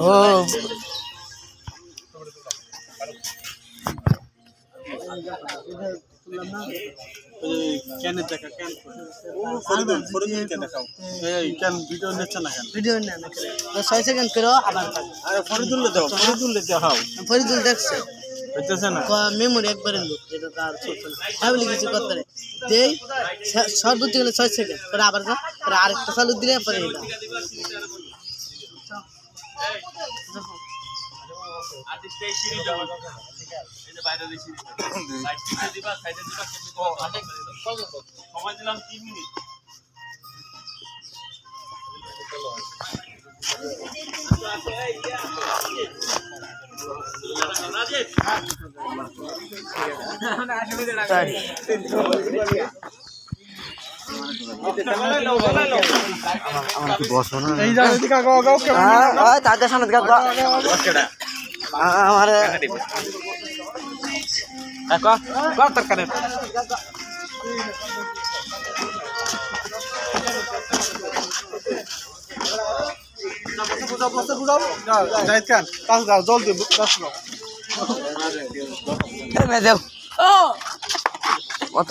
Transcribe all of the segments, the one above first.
ও কেন দেখা কেন ফরিদুল ফরিদুল কেন দেখাও এই কেন ভিডিও নিচ্ছে না কেন ভিডিও না না করে তো ছয় সেকেন্ড করো আবার আরে ফরিদুল দাও ফরিদুল দেখাও ফরিদুল দেখছে হইতেছে না। মেমোরি একবারে লোক এটা তার চলছে না। বলি কিছু করতে রে দেই সর্বোচ্চ গেলে ছয় সেকেন্ড পরে আবার যা পরে আরেকটা চালু দিলে পরে এটা। সময় দিলাম তিন মিনিট তাদের সামনে আমার তরকারি জাহিদ খান কাজ দাও জলদি কাজ দাও দেও কত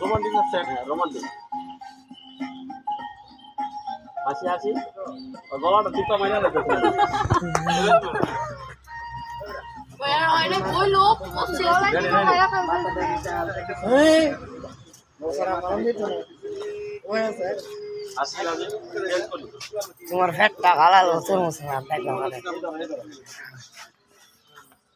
রোমান্টিক না স্যার রোমান্টিক হাসি হাসি আর গলাটা টিপা মাইনা লাগবে হাসি লাগে চেঞ্জ করি তোমার ফ্যাটটা গালাল তোর মুসলমান দেখলাম কি করো